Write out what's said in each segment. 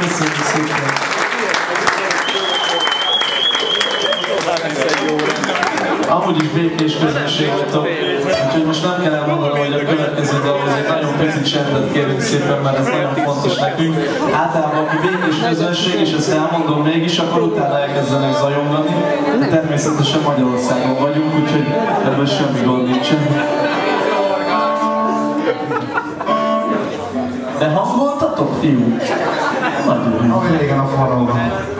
Köszönjük szépen! Amúgy is békés közönség vagytok, úgyhogy most nem kell elmondanom, hogy a következő dalhoz egy nagyon pici csendet kérünk szépen, mert ez nagyon fontos nekünk. Általában aki békés közönség, és ezt elmondom mégis, akkor utána elkezdenek zajongani. De természetesen Magyarországon vagyunk, úgyhogy ebből semmi gond nincsen. De hangoltatok, fiú? まあ、アメリカのこの。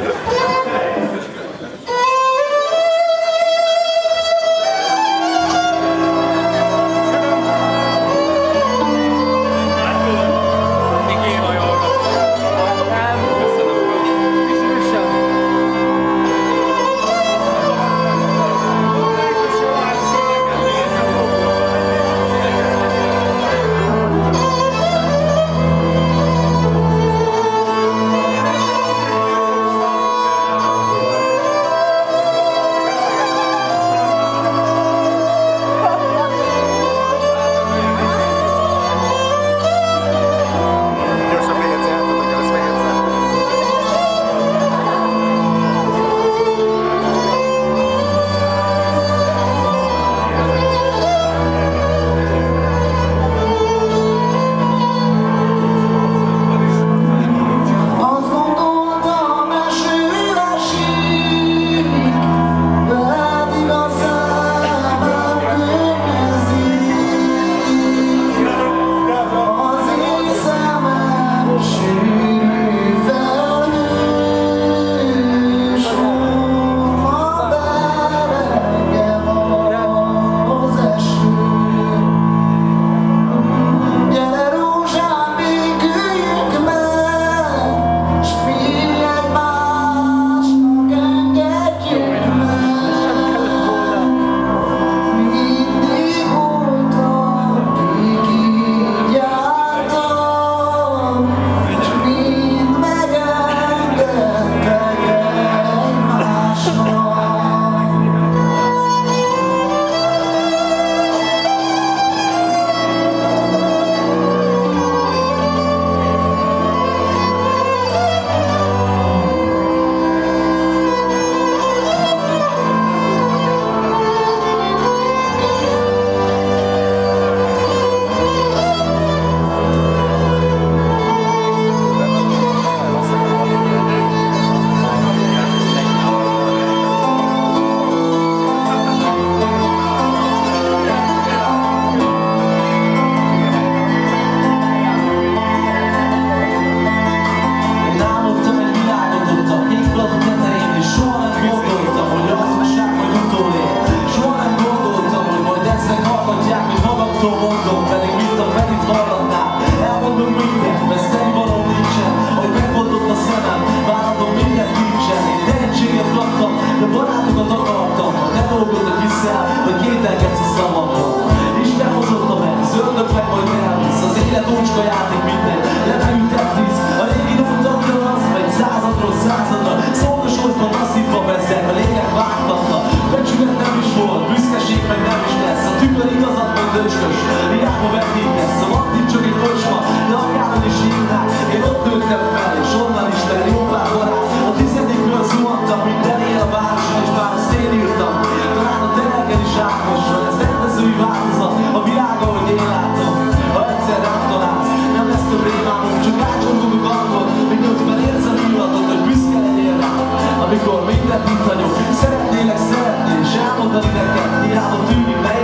Italo Sette la sette, j'attends de la carte, il a retenu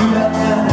Yeah.